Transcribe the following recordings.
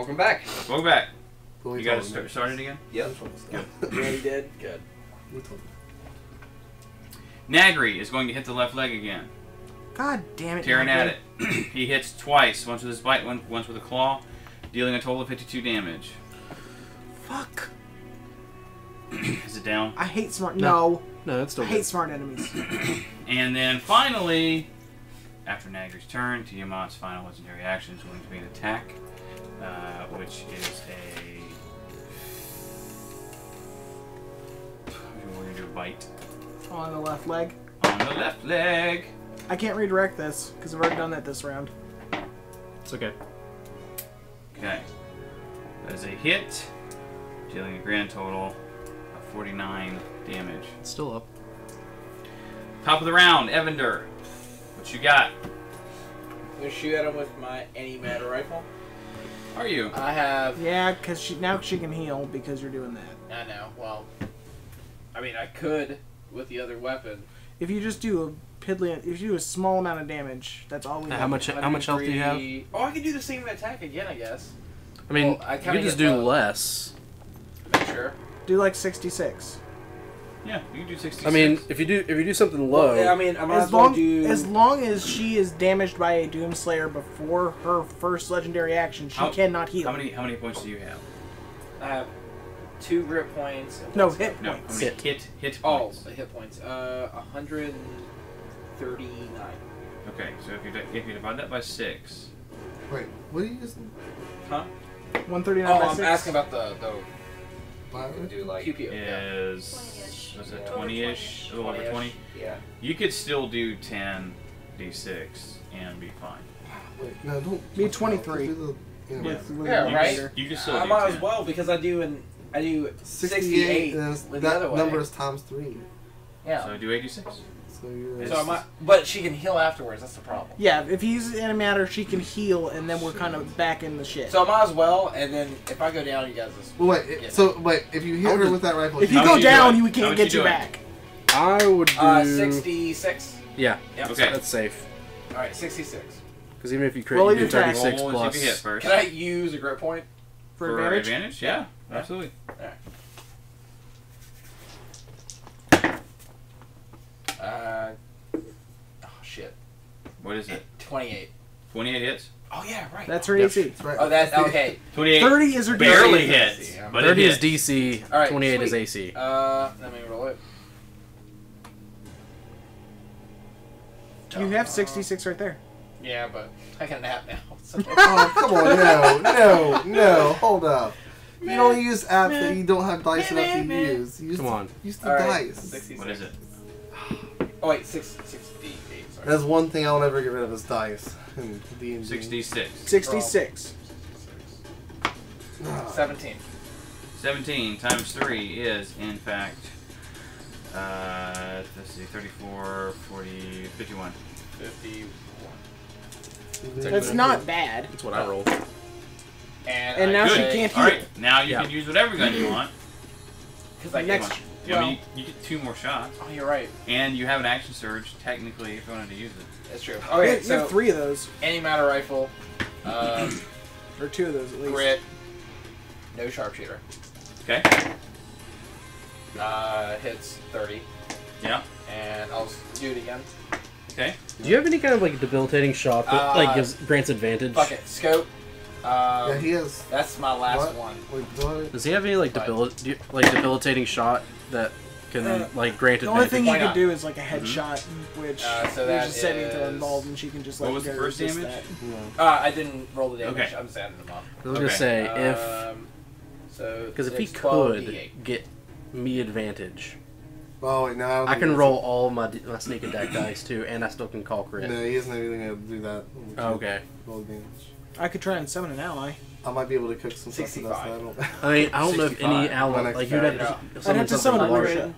Welcome back. Welcome back. Who we You got to told start, me? started again? Yep. Which one is Yep. that? Yeah, you did. Good. Who told me? Nagrie is going to hit the left leg again. God damn it. Tearing at it. he hits twice, once with his bite, one, once with a claw, dealing a total of 52 damage. Fuck. Is it down? I hate smart. No. No. No, it's I still hate smart enemies. And then finally, after Nagrie's turn, Tiamat's final legendary action is going to be an attack, uh, which is a. We're going to do a bite On the left leg. on the left leg. I can't redirect this because I've already done that this round. It's okay. Okay. That is a hit, dealing a grand total of 49 damage. It's still up. Top of the round, Evendur. What you got? I'm gonna shoot at him with my antimatter rifle. Are you? I have. Yeah, because she now she can heal because you're doing that. I know. Well, I mean, I could with the other weapon. If you just do a piddly, if you do a small amount of damage, that's all we How have. much? How much health do you have? Oh, I can do the same attack again, I guess. I mean, Well, I you kinda could just do both. less. Make sure. Do like 66. Yeah, you can do 66. I mean, if you do if you do something low, Well, I mean, I might as, As well long, do. as long as she is damaged by a Doomslayer before her first legendary action, she How- cannot heal. how many how many points do you have? I have two grit points. No, hit step. No, how points. many Hit. hit hit Oh, points. the hit points. Uh, 139. Okay, so if you if you divide that by six, Wait, what are you using? Huh? 139 Oh, by I'm 6. asking about the the. Five? We can do like PPO. Yeah. is was it Yeah. twenty ish? A little over 20-ish. Yeah. You could still do ten d6 and be fine. Wait, no, don't. Be 23. do the- yeah. With, with Yeah, You right. Doomslayer. Can, you can still I do might 10. as well because I do an I do 68 68 is, with the that other way. number is times three. Yeah. So do 86. So you're. So I might, but she can heal afterwards. That's the problem. Yeah, if he's in a matter, she can heal, and then we're kind of back in the shit. So I might as well, and then if I go down, you guys just. well, wait. It, So wait, if you hit her with that rifle, if you go would you down, do it? we How can't get you you back. I would do. Uh, 66. Yeah, Yep. Okay. that's safe. All right, 66. Because even if you crit, Roll you do your attack. 36 plus. if you hit first. Can I use a grit point? For, advantage? Yeah, absolutely. Uh, oh shit, What is it? 28. 28 hits. Oh yeah, right. That's her Yep. AC. That's right. Oh, that's okay. 28 30 is her barely DC. hits, Yeah. but 30 is hits. DC, All right, 28 is sweet. AC. Uh, let me roll it. You have 66 right there. Yeah, but I can nap now. So. Oh come on, no, no, no, hold up. You don't use apps that you don't have dice enough to use. Use Come the, on. use the All right, dice. 66. What is it? Oh wait, six, 68. Sorry. That's one thing I'll never get rid of is dice. in D&D. 66. 66. 17. 17 times 3 is, in fact, uh, let's see, 34, 40, 51. 51. That's not bad. That's what I roll. And, And I now she can't. Alright, now you Yeah. can use whatever gun you want. Cause I Next- Next. Yeah, I mean, you, you get two more shots, Oh, you're right. and you have an action surge, technically, if you wanted to use it. That's true. You Okay, have- you have so three of those, antimatter rifle, um, or two of those at least. grit, no sharpshooter. Okay? Uh, hits 30, Yeah. and I'll do it again. Okay. Do you have any kind of like debilitating shot that Uh, like gives grants advantage? Fuck it, scope. Um, Yeah, he has. that's my last What? one. Wait, what? Does he have any like What? debil- you- like debilitating shot that can Uh, like grant The only advantage? thing you Why could not? do is like a headshot, which Uh, so there's that a setting to is- involved, and she can just let What was the first damage? that. Uh, I didn't roll the damage. Okay. I'm just adding them up. I was Okay. gonna say if Um, so because if he could get me advantage, Oh wait, no. I, I can he's- roll all my, d- my sneak attack dice too, and I still can call crit. No, he isn't even anything to do that. Oh, okay. Roll damage. I could try and summon an ally. I might be able to cook some stuff with that. 65. I don't. I mean, I don't know if any ally like you'd have to yeah. s- I'd have to summon large. Marisha.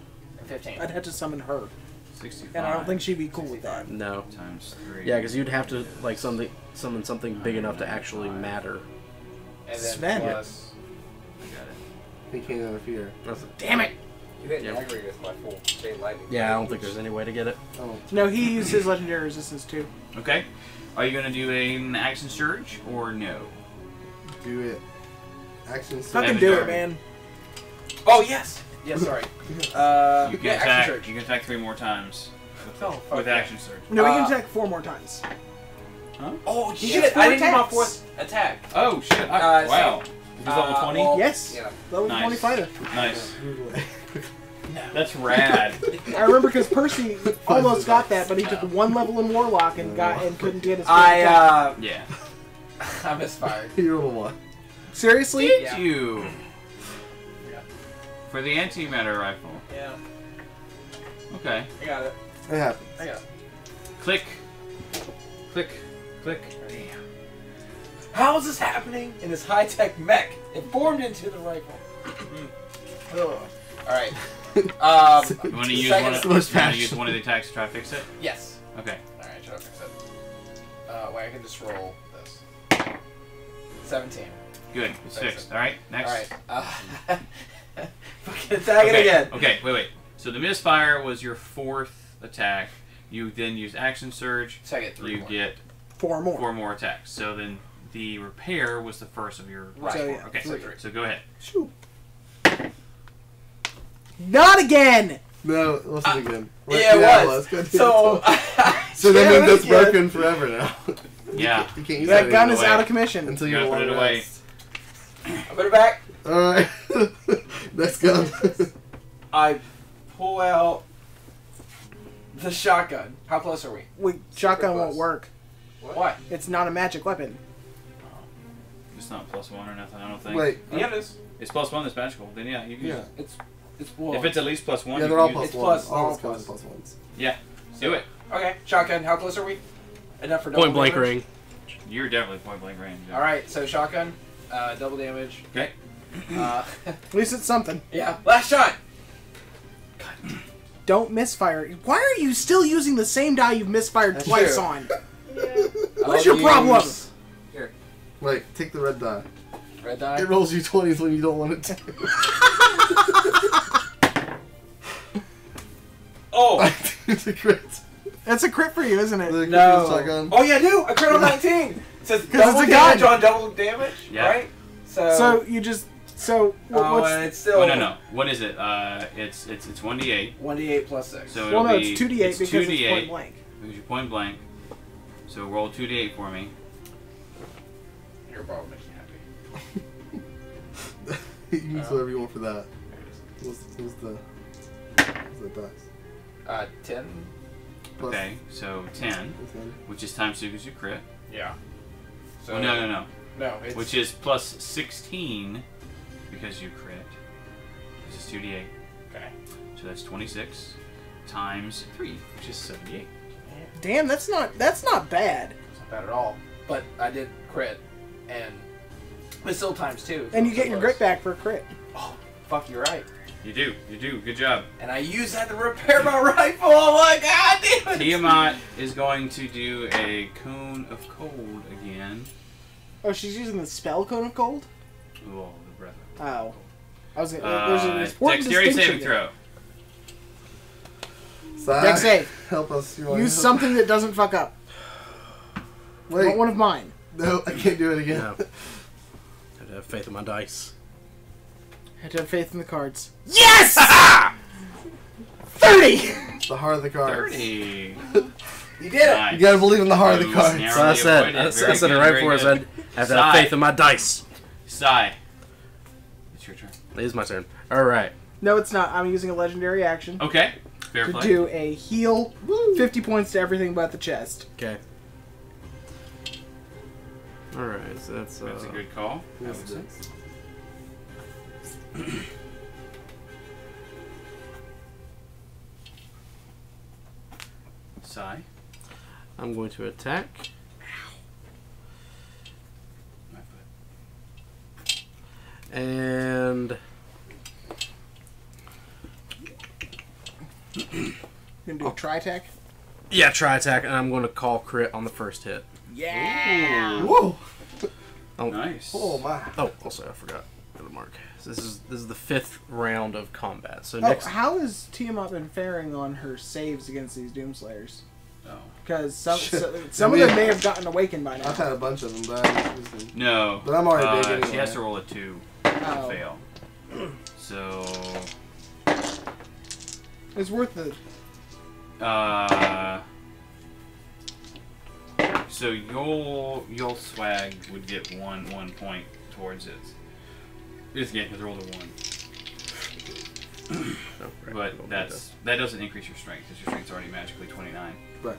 15. I'd have to summon her, 65. and I don't think she'd be cool with that. No. Times 3. Yeah, because you'd have to like something summon something big enough to actually matter. And then Sven. plus. I got it. He can't interfere. That's- Damn it! You hit Yep. Nagrie with my full chain lightning. Yeah, I don't think there's any way to get it. Oh, No, he used his legendary resistance too. Okay. Are you going to do an action surge or no? Do it. Action surge. Fucking do it, man. Oh yes. Yeah, sorry. Uh, You can yeah, attack. action surge. You can attack three more times with, Oh, with yeah. action surge. No, we can Uh, attack four more times. Huh? Oh shit! gets I four didn't do my attacks. fourth attack. Oh shit! I, Uh, wow. same. He's level Uh, twenty. well, Yes. Yeah. Level Nice. 20 fighter. Nice. Brutally. That's rad. I remember because Percy almost got that, but he took one level in Warlock and got and couldn't get his. full I uh, yeah. I misfired. You roll one. seriously. Did Yeah. you? Yeah. For the antimatter rifle. Yeah, Okay. I got it. It happens. I got it. Click. Click. Click. Damn. How is this happening in this high-tech mech? It formed into the rifle. Ugh. All right. Um, You want to use one? Of, So you much want to use one of the attacks to try to fix it? yes. Okay. All right, try to fix it. Uh, wait, I can just roll this. Seventeen. Good. It's Fix fixed. All right. Next. All right. Uh, fucking attack okay. it again. Okay. Wait. Wait. So the misfire was your fourth attack. You then use action surge. So I get three You more. get Four more. four more attacks. So then the repair was the first of your Right. So, yeah, okay. three. So go ahead. Shoot. Not again. No, listen again. Uh, yeah, it was. Go do So, it. so then Damn it that's again. broken forever now. Yeah. You can't use That that gun is away. out of commission. until You you're gotta put it long away. I put it back. All right. Next gun. I pull out the shotgun. How close are we? We, shotgun won't work. What? It's not a magic weapon. It's not plus one or nothing. I don't think. Wait. Yeah, it is. It's plus one. That's magical. Then yeah, you can. Yeah. Use It's it's it. If it's at least plus one, Yeah, you they're can all use plus It's ones. plus- all all those guns are plus. plus ones. it. Yeah. Do it. okay. Shotgun. How close are we? Enough for double Point blank damage? ring. You're definitely point blank range. yeah. All right. So shotgun, uh, double damage. Okay. Uh, At least it's something. yeah. Last shot. Don't misfire. Why are you still using the same die you've misfired That's twice true. on? What's your problem? Here. Wait, take the red die. Red die. It rolls you 20s when you don't want it to. Oh. it's a crit. That's a crit for you, isn't it? crit No. shotgun. Oh yeah, I do. I crit on 19. It says it's double a damage gun. on double damage. Yeah. Right. So. So you just so wh- Oh, what's and it's still. Oh no no. What is it? Uh, it's it's it's one d eight. One d eight plus six. So well it'll no be it's two d eight it's because 2d8. it's point blank. Because you're point blank. So roll two d eight for me. Your ball makes me happy. you can use Uh, whatever you want for that. There it is. What's, what's the. What's the dice? Uh, ten. Plus- Okay. So ten, plus one. which is times two because you crit. Yeah. So Oh no no no. No, it's Which is plus sixteen because you crit. This is two d eight. okay. So that's twenty six times three, which is seventy eight. Damn, that's not that's not bad. It's not bad at all. But I did crit, and it's still times two. And you get your grit back for a crit. Oh, fuck, you're right. You do. You do. Good job. And I use that to repair my rifle. I'm like, God damn it! Tiamat is going to do a cone of cold again. Oh, she's using the spell cone of cold. Oh, the breath. Oh, I was. gonna there's an Uh, important dexterity distinction saving there. throw. Sai, Dex save. Help us. You wanna Use help? something that doesn't fuck up. Wait. Not one of mine. No, I can't do it again. No. Have to have faith in my dice. I had to have faith in the cards. Yes! Thirty. the heart of the cards. Thirty. You did it. Nice. You gotta believe in the heart of the cards. narrowly So I said, avoided. I, I said it right very before I said, I have to have faith in my dice. Sigh. It's your turn. It is my turn. All right. No, it's not. I'm using a legendary action Okay. Fair to play. do a heal, fifty points to everything but the chest. Okay. All right. So that's uh, That's a good call. I Yes, would it say. is. Sigh. I'm going to attack. And You gonna do a oh. tri attack? yeah, try attack, and I'm going to call crit on the first hit. Yeah. Whoa! Oh, Nice. Oh my. oh, also I forgot the mark. So this is this is the fifth round of combat. So Oh, next, how is has Tiamat been faring on her saves against these Doomslayers? Oh. Because some so, some of them may have gotten awakened by now. I've had a bunch of them, but I No. But I'm already uh, big She has to roll a two to Oh. fail. So, It's worth it. uh, so your your swag would get one one point towards it. Just again because roll a one, Oh, right. but Don't that's that doesn't increase your strength because your strength's already magically twenty nine. right.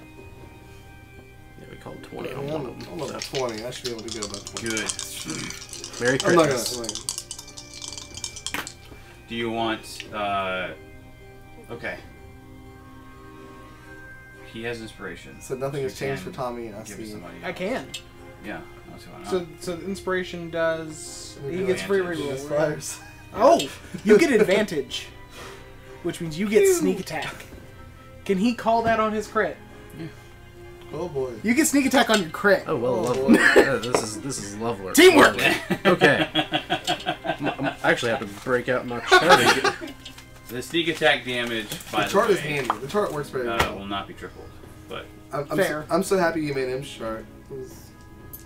Yeah, we called 20 Yeah, on I'm, one of I'm them. level so. 20. I should be able to go about 20. Good. Merry I'm not Christmas. gonna. Like, Do you want? uh... Okay. He has inspiration. so nothing has changed for can Tommy. I Give us see. some money. I can. Yeah. That's why not. So so the inspiration does. He gets free advantage. Just reroll. right? fires. Oh, you get advantage, which means you get sneak attack. Can he call that on his crit? Yeah. Oh boy. You get sneak attack on your crit. Oh well, Oh, level. yeah, this is this is leveler. Teamwork! Okay. I'm- I'm- I actually have to break out my chart and the sneak attack damage by The the, chart way, is handy. The chart works very uh, well. will not be tripled. But I'm, I'm, Fair. So, I'm so happy you made him chart.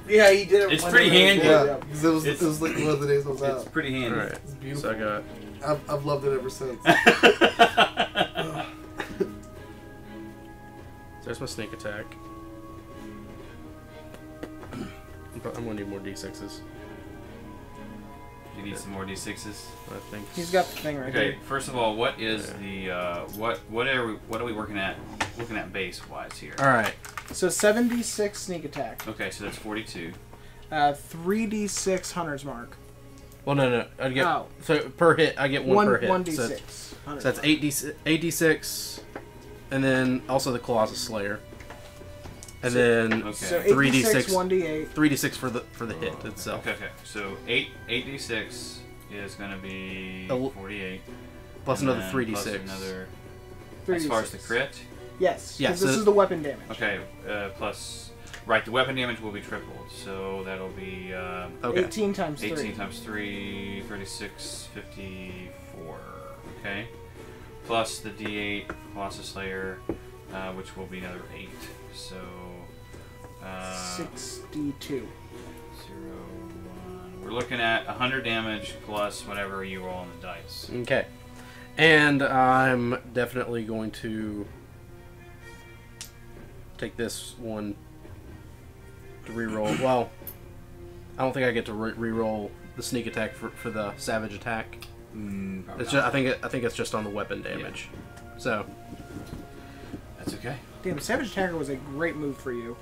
It was, Yeah, he did it. It's one pretty handy. yeah, because it was, It's- it was like one of the days I was out. it's out. pretty handy. Alright. It's beautiful. So I got I've, I've loved it ever since. there's my sneak attack. I'm gonna need more d6s. you need some more d6s. I think. He's got the thing right Okay. here. First of all, what is Yeah. the uh, what what are we what are we working at? Looking at base wise here. All right. So 7d6 sneak attack, Okay, so that's 42. uh, 3d6 hunter's mark. Well, no, no. I get Oh. so per hit. I get one, One per hit. one d6. So, hunter's so that's eight d eight d six, and then also the Colossus Slayer, and then Okay. So 3d6 1d8. three d six for the for the hit itself. Okay, okay. So eight eight d six is gonna be Oh, 48. Plus plus another three d plus six. Another. 3d6. As far as the crit. Yes. Yes. Yeah. This is the weapon damage. Okay. Uh, plus. Right, the weapon damage will be tripled, so that'll be uh, Okay. 18 times 3. 18 times 3, 36, 54. Okay. Plus the d8 Colossus Slayer, uh, which will be another 8. So. Uh, 62. Zero, one. We're looking at 100 damage plus whatever you roll on the dice. Okay. And I'm definitely going to take this one to reroll. Well, I don't think I get to re- reroll the sneak attack for, for the savage attack. Mm, It's just, I think it, I think it's just on the weapon damage. So That's okay. Damn, Savage Attacker was a great move for you.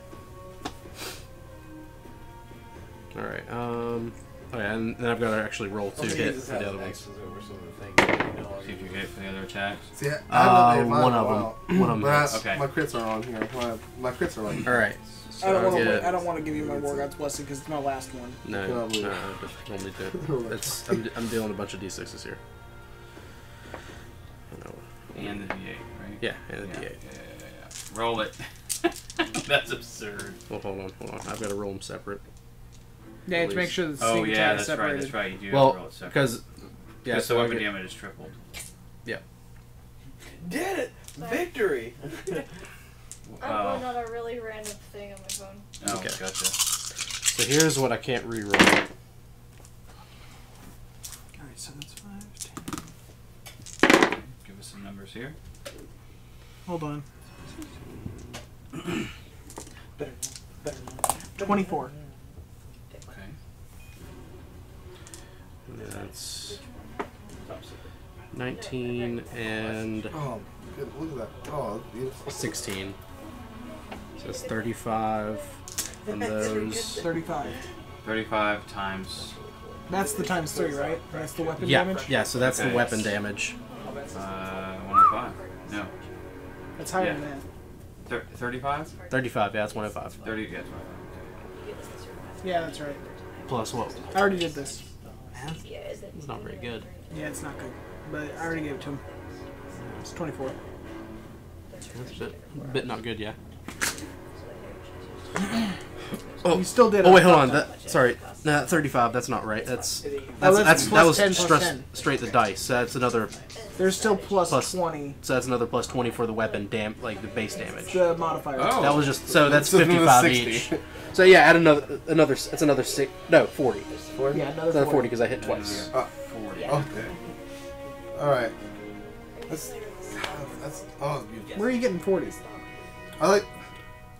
all right. Um. Okay, and then I've got to actually roll two Something he hit for the other an ones. X's over some of the things. You know, See if you get it for the other attacks. See, I, I Uh, haven't one of them. One of them. I- Okay. My crits are on here. My, my crits are like. All right. I don't want to. I don't want to give you my War God's blessing because it's my last one. No, No, no, we- no, just don't need to. It's I'm, I'm dealing a bunch of d6s here. And the d8, right? Yeah, and a Yeah, d8. yeah, yeah, yeah, yeah. Roll it. That's absurd. Well, hold on, hold on. I've got to roll them separate. Yeah, you have to make sure the sneak Oh, yeah, attack is that's right. That's right. You do have to roll Well, it separate. because yeah, Because the so weapon get- damage is tripled. Yeah. Did it! Victory! I'm Oh. going on a really random thing on my phone. Oh, Okay. gotcha. So here's what I can't reroll. Alright, so that's 5, 10. Give us some numbers here. Hold on. Better, better. 24. Okay. And That's 19 and Oh. Look at that. Oh, beautiful. 16. So that's 35 from those. 35. 35 times That's the times 3, right? That's the weapon Yeah, damage? yeah. So that's Okay. the weapon damage. uh, 105. No. That's higher Yeah. than that. Thir- 35? 35. Yeah, that's 105. 30? Yeah, that's right. Yeah, that's right. Plus what? I already did this. It's not very good. Yeah, it's not good. But I already gave it to him. It's 24. That's a bit, bit not good, yeah. Oh, You still did. oh wait, hold on. That sorry, costs. no, that 35. That's not right. That's that's, Oh, that's, that's that was 10 stress- 10. straight the dice. So that's another. There's still plus, Plus- 20. So that's another plus 20 for the weapon dam, like the base damage. The modifier. Oh. That was just so that's 55 each. So yeah, add another another. It's another six. No, 40. Yeah, another Another 40 40. because I hit twice. Uh, 40. Yeah. okay. All right. That's that's oh that's beautiful. Where are you getting 40s? I like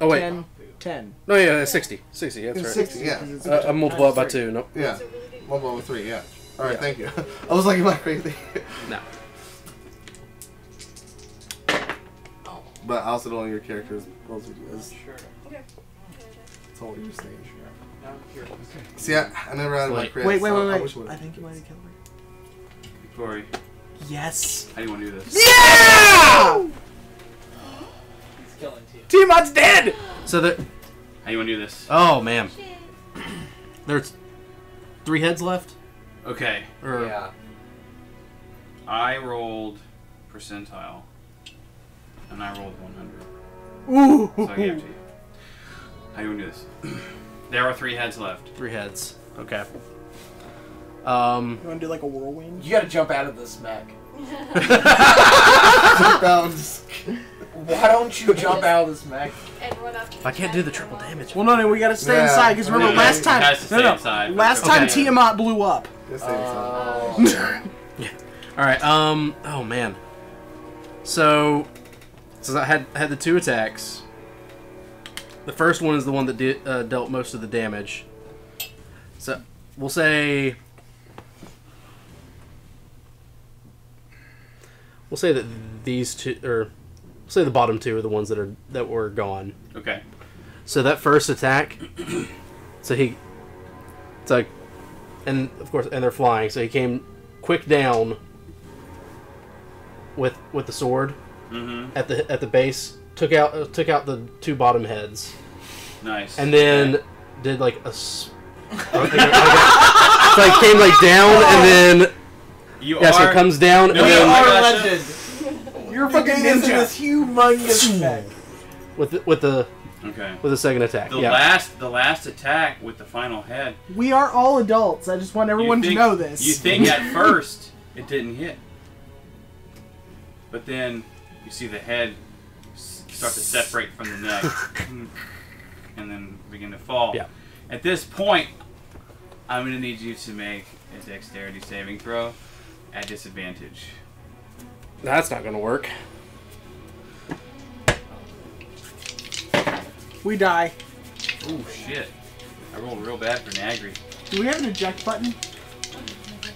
Oh wait, 10, 10. no, yeah, 60, 60. That's It's right. 60, yeah. because it's Uh, I multiply it by times two. no. yeah. Multiply really do- One over three, yeah. All right, Yeah. thank you. I was like, am I crazy? No. But I also don't know your character as characters. Those are is Sure. Okay. that's all you're saying. Now, here. See, I, I never added my Wait. crits. Wait, wait, so wait, I wait. I I think you might have killed me. Corey, Yes. how do you want to do this? Yeah! He's killing T. Tiamat's dead! So that. How do you want to do this? Oh man, there's three heads left. Okay, Or Yeah. I rolled percentile, and I rolled 100. Ooh. So I gave it to you. How do you want to do this? there are three heads left. three heads. Okay. Um. You want to do like a whirlwind? You gotta jump out of this mech. Why don't you jump out of this mech? And run up. I can't do the triple damage. Well, no, no, we gotta stay Yeah. inside because remember Yeah. last time. It has to no, no, inside. Last Okay. time Tiamat blew up. Just say something. Oh. All right. Um. Oh man. So, since I had had the two attacks, the first one is the one that did, uh, dealt most of the damage. So we'll say we'll say that these two, or we'll say the bottom two, are the ones that are that were gone. Okay. So that first attack, so he, it's like, and of course, and they're flying. So he came quick down with with the sword Mm-hmm. at the at the base, took out uh, took out the two bottom heads, Nice. and then did like a. s- like, so like came like down and then you yeah, are. so it comes down and you then, are a legend. You're fucking into ninja. this humongous mech. with the, with the Okay. with the second attack. The yeah. last, the last attack with the final head. We are all adults. I just want everyone think, to know this. You think at first it didn't hit, but then you see the head start to separate from the neck, and then begin to fall. Yeah. At this point, I'm gonna need you to make a dexterity saving throw at disadvantage. That's not gonna work. we die. Oh shit! I rolled real bad for Nagrie. Do we have an eject button?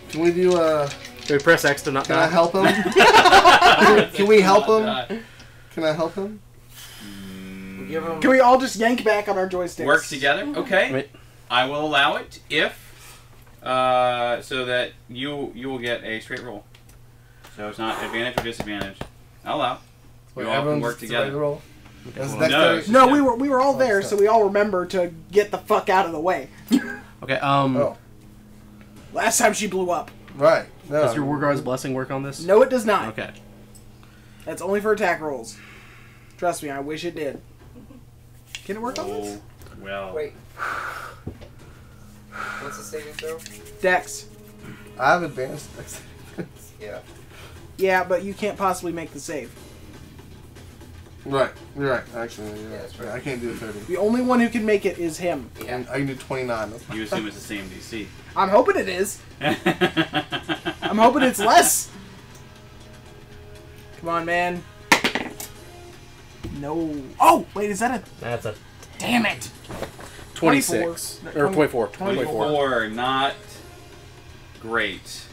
Can we do uh? Can we press X to not Can I die? help him? Can we help him? Uh, Can I help him? mm, Can we all just yank back on our joysticks? work together. Okay. Wait. I will allow it if uh, so that you you will get a straight roll. So it's not advantage or disadvantage. I'll allow. Wait, You all can work together. to roll? That's well, dexterity? No, we were we were all there, Oh, so we all remember to get the fuck out of the way. Okay. Um. Oh, Last time she blew up. right. No. Does your War God's blessing work on this? No, it does not. Okay. That's only for attack rolls. Trust me, I wish it did. Can it work on this? Oh well. Wait. What's the saving throw? Dex. I have advanced dexterity. Yeah. Yeah, but you can't possibly make the save. right. You're right. Actually, you're Yeah, right. right. I can't do 30. The only one who can make it is him. I Yeah. can- I can do 29. That's You assume it's the same DC. I'm hoping it is. I'm I'm hoping it's less. Come on, man. No. Oh, wait, is that a. That's a Damn it! 26 24. or 24. 24. 24, not great.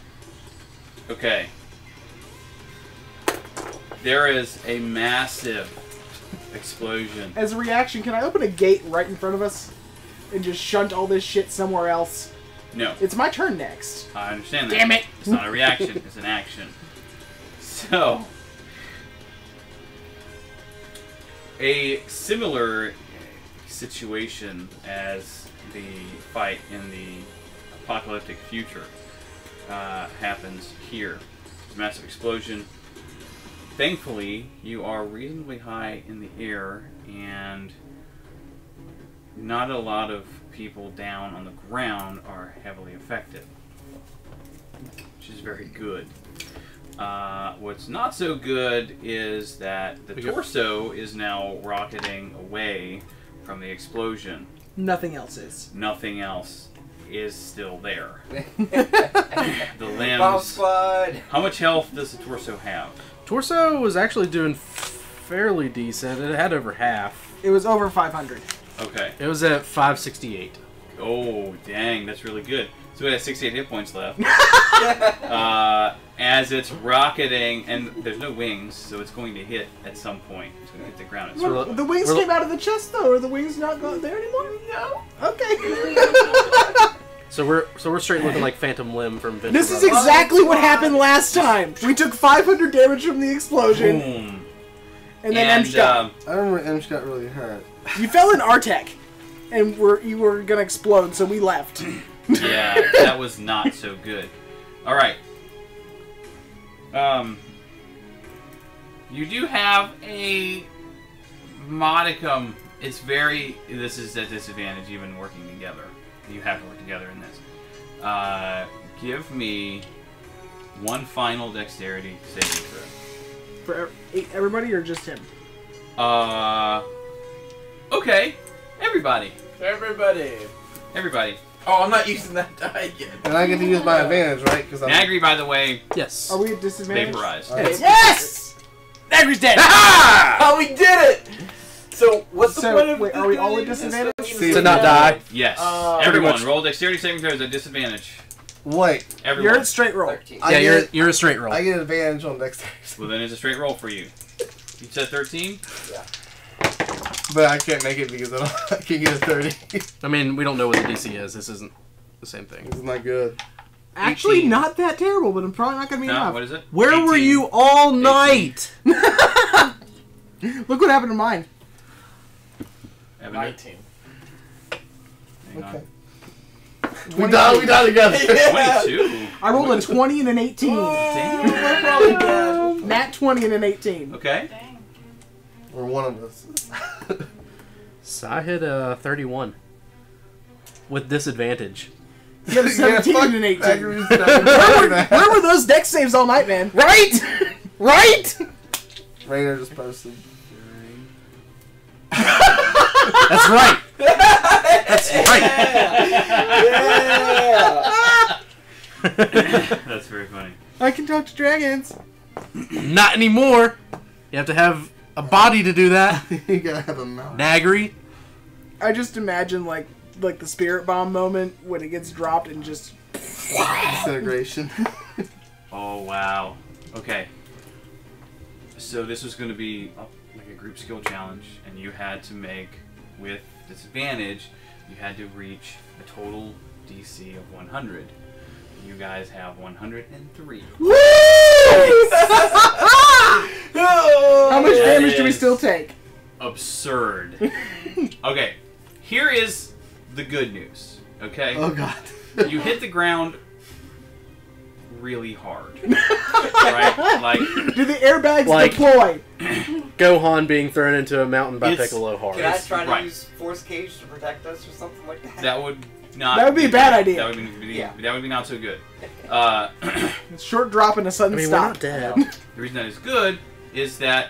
Okay. There is a massive explosion. As a reaction, can I open a gate right in front of us? And just shunt all this shit somewhere else? No, It's my turn next. I understand that. Damn it. It's not a reaction, it's an action. So, a similar situation as the fight in the apocalyptic future uh, happens here. Massive explosion. Thankfully, you are reasonably high in the air, and not a lot of people down on the ground are heavily affected, which is very good. Uh, what's not so good is that the torso is now rocketing away from the explosion. Nothing else is. Nothing else is still there. The limbs. squad. How much health does the torso have? Torso was actually doing fairly decent. It had over half. It was over 500. Okay. It was at 568. Oh, dang, that's really good. So it has 68 hit points left. uh, as it's rocketing, and there's no wings, so it's going to hit at some point. It's going to hit the ground. It's We're- the wings we're- came out of the chest, though. Are the wings not going there anymore? No. Okay. So we're so we're straight looking like Phantom Limb from Venture. this is Brothers. exactly what happened last time. We took 500 damage from the explosion, boom. and then and Emsh got. um, I remember Emsh got really hurt. You fell in Artec, and were you were gonna explode, so we left. yeah, that was not so good. All right. Um, you do have a modicum. It's very. This is a disadvantage, even working together. You have to work together in this. Uh, give me one final dexterity saving throw. For everybody or just him? Uh, okay, everybody, Everybody. everybody. Oh, I'm not using that die yet. And I get to use my advantage, right? Because I'm. Nagrie, by the way, Yes. Are we at disadvantage? vaporized. Alright. Yes. Nagrie's dead. Ah! Oh, we did it! So, what's the point of wait, are we all doing at this? disadvantage? To not die. Yes. Uh, Everyone, roll dexterity saving throws at disadvantage. Wait, Everyone. You're a straight roll. 13. I yeah, you're get- you're a straight roll. I get advantage on dexterity, Well, then it's a straight roll for you. You said 13? But I can't make it because I, don't, I can't get a thirty. I mean, we don't know what the DC is. This isn't the same thing. this is not good. Actually, 18. not that terrible, but I'm probably not gonna be No, enough. what is it? Where were you all night? Look what happened to mine. Evan, 19. hang on. Okay. We die. We die together. 22? I rolled a 20 and an 18. Damn. We're probably dead. Nat 20 and an 18. Okay. Dang. Or one of us. So I hit uh 31 with disadvantage. You got a 17 fuck and an 18. Nagrie's not Where were those deck saves all night, man? Right, right. Rainer just posted. That's right. That's right. Yeah! That's very funny. I can talk to dragons. Not anymore. You have to have a body to do that. you gotta have a mouth. Nagrie. I just imagine like like the spirit bomb moment when it gets dropped and just Disintegration. Oh, wow. Okay. So this was going to be a, like a group skill challenge, and you had to make, with disadvantage, you had to reach a total DC of 100. You guys have 103. Oh, How much That damage do we is- still take? Absurd. okay, here is the good news. Okay, oh god. you hit the ground really hard, right? Like Do the airbags Like- deploy? Gohan being thrown into a mountain by It's- Piccolo hard. Can I try to right. use Force Cage to protect us or something like that? that would not. That would be a bad idea. That would be, Yeah. that would be not so good. Uh, short drop and a sudden mean, we're stop. not dead. the reason that is good is that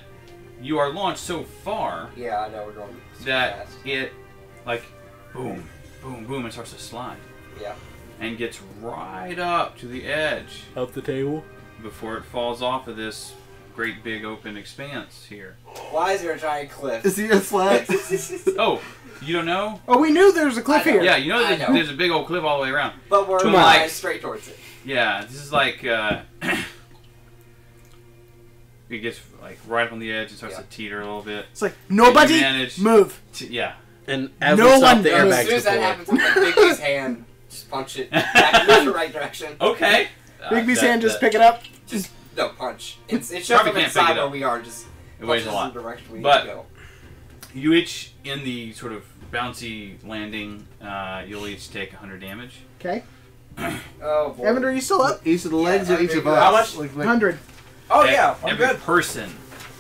you are launched so far Yeah, I know we're going super that fast. it, like, boom, boom, boom, and starts to slide Yeah. and gets right up to the edge Up the table. before it falls off of this great big open expanse here. Why is there a giant cliff? Is he a flat? Oh, you don't know? Oh, we knew there was a cliff here. Yeah, you know there's, know. there's a big old cliff all the way around. but we're Come flying on. straight towards it. Yeah, this is like uh, it gets like right up on the edge and starts Yeah. to teeter a little bit. It's like nobody Advantage. move. T- yeah, And as No we stop, one the knows. as soon as that deploy. happens, I'm like, Bigby's hand, just punch it back in the right direction. okay. Uh, Bigby's that- hand just that- pick it up. Just no punch. It's it shows Probably can't pick inside where we are. Just It weighs punches a in lot. the direction we But- need to go. You each in the sort of bouncy landing, uh, you'll each take 100 damage. Okay. Oh boy. Evan, are you still up? Each of the legs Yeah, or each of how us? much? Like, like, 100. oh yeah, I'm Every good. person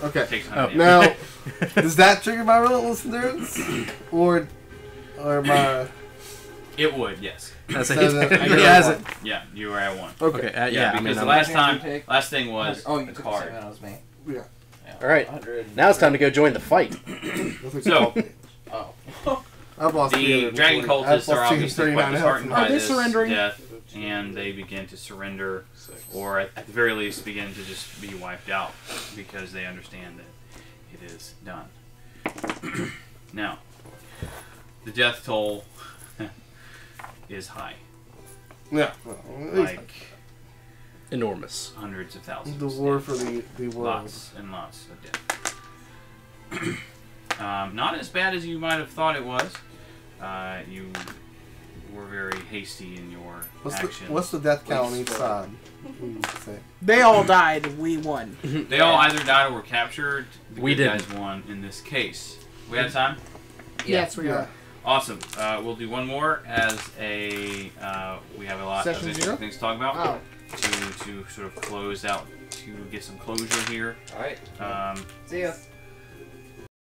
okay. takes Oh, 100 damage. Now, does that trigger my relentless endurance? Or Or my. It would, yes. That's a Seven. he, I he got has it. Yeah, you were at one. Okay, uh, yeah, Yeah, I because mean, the I'm- last How many time, did you take? last thing was oh, you the took card. The seven, that was me. Yeah. Yeah. All right. 100. now it's time to go join the fight. So Oh. I've lost the 340. dragon I've cultists lost are obviously 239 quite health disheartened by Are they this surrendering? death, and they begin to surrender, or at, at the very least, begin to just be wiped out because they understand that it is done. now, the death toll is high, Yeah. well, at least like Enormous. hundreds of thousands. the war for the, the world. Lots and lots of death. um, not as bad as you might have thought it was. Uh, you were very hasty in your What's the, actions. what's the death count on each side? You could say. They all died. We won. They all either died or were captured. The We didn't. guys won in this case. We had time. Yes, we Yeah. are. Awesome. Uh, we'll do one more as a. Uh, we have a lot Session of zero? interesting things to talk about Oh. to to sort of close out to get some closure here. Alright. Um, See ya.